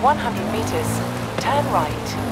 100 meters, turn right.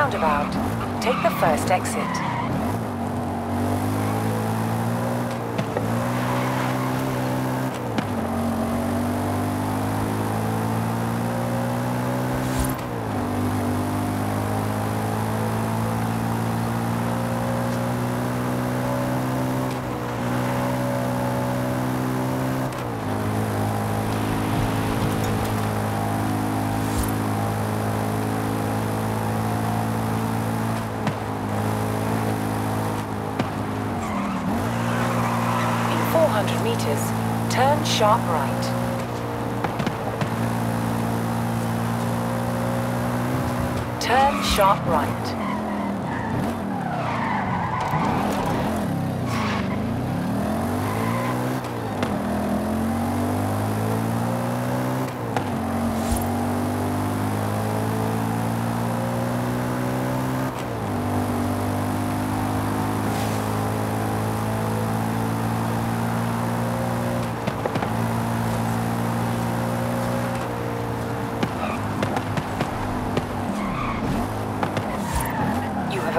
Roundabout, take the first exit. Sharp right. Turn sharp right.